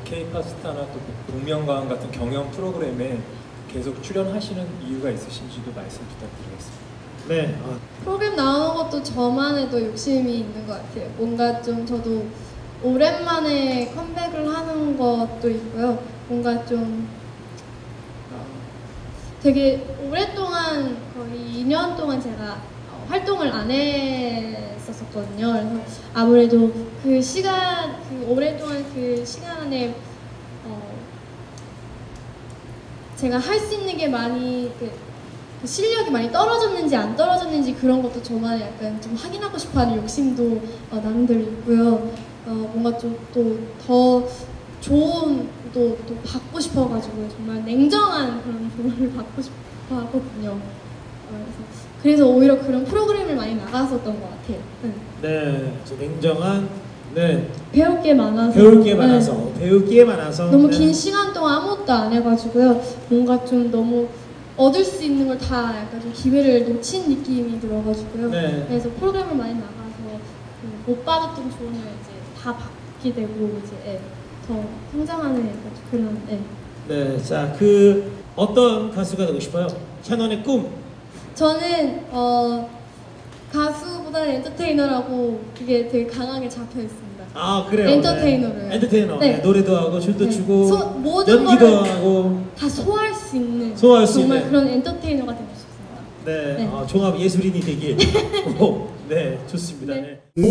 뭐 K파스타나 또 복면가왕 같은 경연 프로그램에 계속 출연하시는 이유가 있으신지도 말씀 부탁드리겠습니다. 네. 아, 프로그램 나오는 것도 저만의도 욕심이 있는 것 같아요. 뭔가 좀 저도 오랜만에 컴백을 하는 것도 있고요. 뭔가 좀 어, 되게 오랫동안 거의 2년 동안 제가 어, 활동을 안 했었거든요. 그래서 아무래도 그 시간, 그 오랫동안 그 시간 안에 어, 제가 할 수 있는 게 많이 그, 그 실력이 많이 떨어졌는지 안 떨어졌는지 그런 것도 저만의 약간 좀 확인하고 싶어하는 욕심도 어, 나름대로 있고요. 어, 뭔가 좀 또 더 좋은 또, 또 받고 싶어가지고 정말 냉정한 그런 조언을 받고 싶어 하거든요. 어, 그래서, 오히려 그런 프로그램을 많이 나갔었던 것 같아요. 네. 네. 저 냉정한 네. 배울 게 많아서 배울 게 네. 많아서 배울 게 많아서 너무 네. 긴 시간 동안 아무것도 안 해가지고요. 뭔가 좀 너무 얻을 수 있는 걸 다 약간 좀 기회를 놓친 느낌이 들어가지고요. 네. 그래서 프로그램을 많이 나가서 그못 받았던 조언을 이제 다 받게 되고 이제 예, 더 성장하는 약간 그런 예. 네. 자, 그 어떤 가수가 되고 싶어요? 캐논의 꿈. 저는 어, 가수보다는 엔터테이너라고 그게 되게 강하게 잡혀 있습니다. 아, 그래요. 엔터테이너로요. 네. 엔터테이너. 네. 네. 노래도 하고 춤도 네. 추고 소- 모든 연기도 하고 다 소화할 수 있는 소화할 수 정말 있는. 그런 엔터테이너가 되고 싶습니다. 네. 네. 아, 종합 예술인이 되길. 오, 네. 좋습니다. 네. 네.